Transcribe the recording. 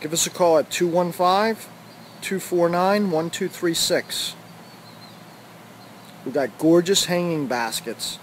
give us a call at 215-249-1236. We've got gorgeous hanging baskets.